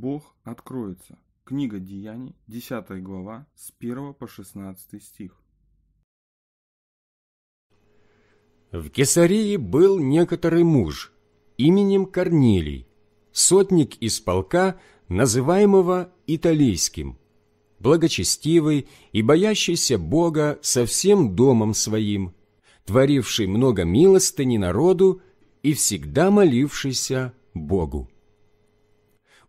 Бог откроется. Книга Деяний, 10 глава, с 1 по 16 стих. В Кесарии был некоторый муж именем Корнилий, сотник из полка, называемого Италийским, благочестивый и боящийся Бога со всем домом своим, творивший много милостыни народу и всегда молившийся Богу.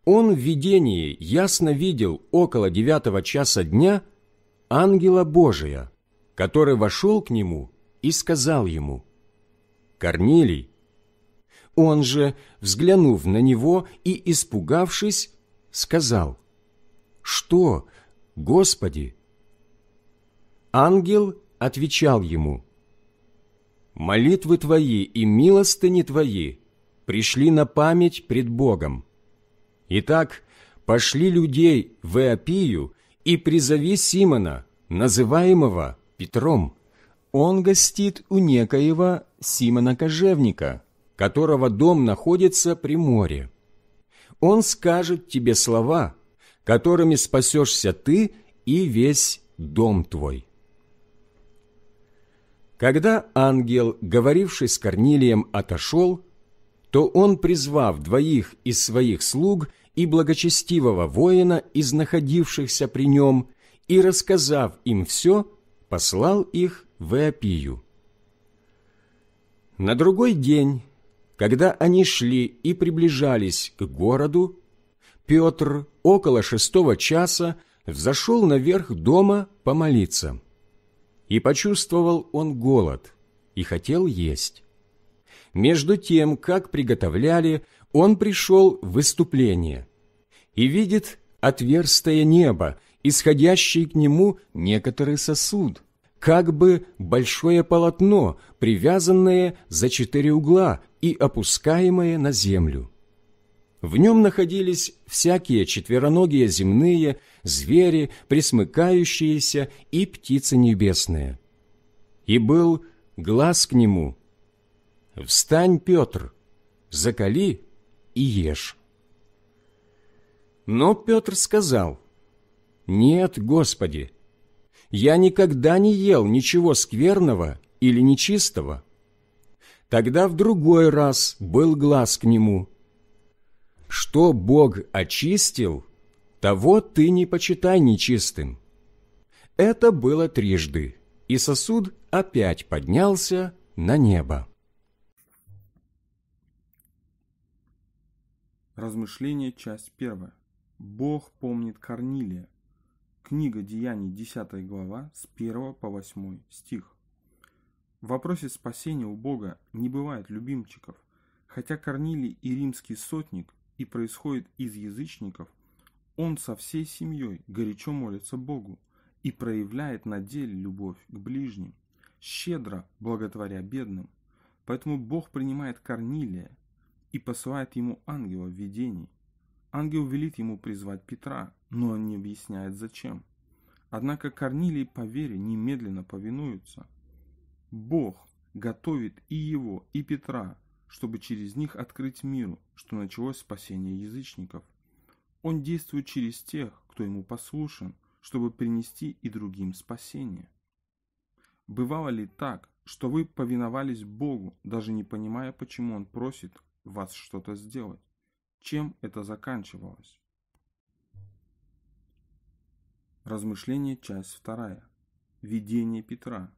Он в видении ясно видел около девятого часа дня ангела Божия, который вошел к нему и сказал ему – Корнилий. Он же, взглянув на него и испугавшись, сказал, «Что, Господи?» Ангел отвечал ему, «Молитвы твои и милостыни твои пришли на память пред Богом. Итак, пошли людей в Иопию и призови Симона, называемого Петром. Он гостит у некоего Симона Кожевника, которого дом находится при море. Он скажет тебе слова, которыми спасешься ты и весь дом твой. Когда ангел, говоривший с Корнилием, отошел, то он, призвав двоих из своих слуг и благочестивого воина из находившихся при нем, и, рассказав им все, послал их в Иопию. На другой день, когда они шли и приближались к городу, Петр около шестого часа взошел наверх дома помолиться. И почувствовал он голод и хотел есть. Между тем, как приготовляли, он пришел в выступление и видит отверстое небо, исходящий к нему некоторый сосуд – как бы большое полотно, привязанное за четыре угла и опускаемое на землю. В нем находились всякие четвероногие земные, звери, присмыкающиеся и птицы небесные. И был глаз к нему. «Встань, Петр, закали и ешь». Но Петр сказал, «Нет, Господи, я никогда не ел ничего скверного или нечистого. Тогда в другой раз был глаз к нему. Что Бог очистил, того ты не почитай нечистым. Это было трижды, и сосуд опять поднялся на небо. Размышление, часть первая. Бог помнит Корнилия, Книга Деяний, 10 глава, с 1 по 8 стих. В вопросе спасения у Бога не бывает любимчиков. Хотя Корнилий и римский сотник и происходит из язычников, он со всей семьей горячо молится Богу и проявляет на деле любовь к ближним, щедро благотворя бедным. Поэтому Бог принимает Корнилия и посылает ему ангела в видении. Ангел велит ему призвать Петра, но он не объясняет зачем. Однако Корнилий по вере немедленно повинуются. Бог готовит и его, и Петра, чтобы через них открыть миру, что началось спасение язычников. Он действует через тех, кто ему послушен, чтобы принести и другим спасение. Бывало ли так, что вы повиновались Богу, даже не понимая, почему Он просит вас что-то сделать? Чем это заканчивалось? Размышление, часть вторая. Видение Петра.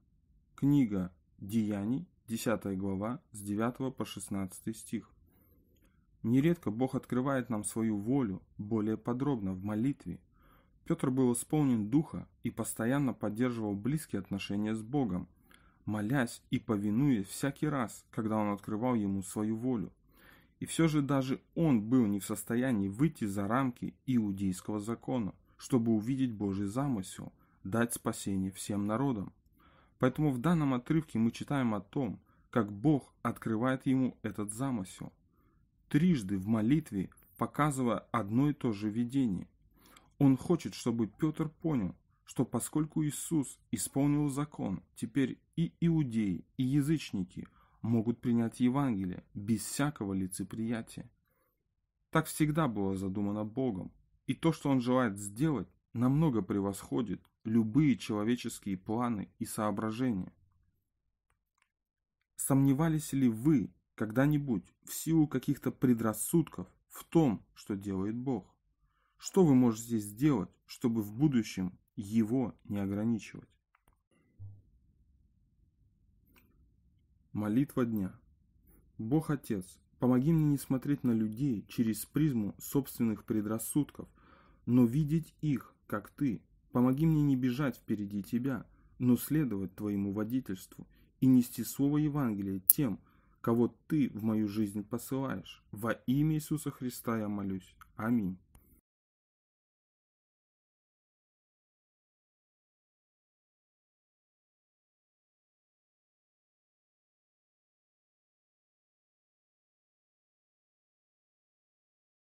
Книга Деяний, 10 глава, с 9 по 16 стих. Нередко Бог открывает нам свою волю более подробно в молитве. Петр был исполнен духа и постоянно поддерживал близкие отношения с Богом, молясь и повинуясь всякий раз, когда он открывал ему свою волю. И все же даже он был не в состоянии выйти за рамки иудейского закона, чтобы увидеть Божий замысел, дать спасение всем народам. Поэтому в данном отрывке мы читаем о том, как Бог открывает ему этот замысел. Трижды в молитве показывая одно и то же видение. Он хочет, чтобы Петр понял, что поскольку Иисус исполнил закон, теперь и иудеи, и язычники – могут принять Евангелие без всякого лицеприятия. Так всегда было задумано Богом, и то, что Он желает сделать, намного превосходит любые человеческие планы и соображения. Сомневались ли вы когда-нибудь в силу каких-то предрассудков в том, что делает Бог? Что вы можете сделать, чтобы в будущем его не ограничивать? Молитва дня. Бог Отец, помоги мне не смотреть на людей через призму собственных предрассудков, но видеть их, как Ты. Помоги мне не бежать впереди Тебя, но следовать Твоему водительству и нести Слово Евангелия тем, кого Ты в мою жизнь посылаешь. Во имя Иисуса Христа я молюсь. Аминь.